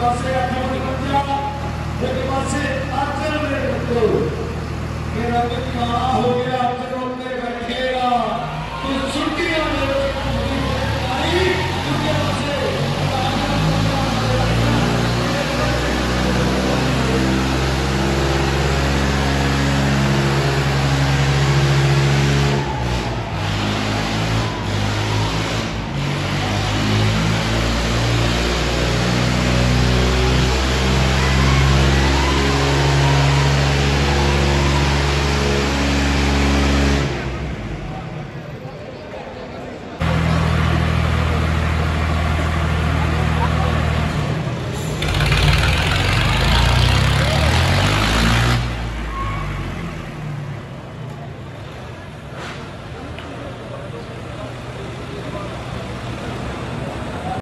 ਪਾਸੇ ਅੱਠ ਬੱਚਾ ਇੱਕ ਪਾਸੇ ਆਚਰ ਮੇਰੇ ਬੱਚੋ ਮੇਰਾ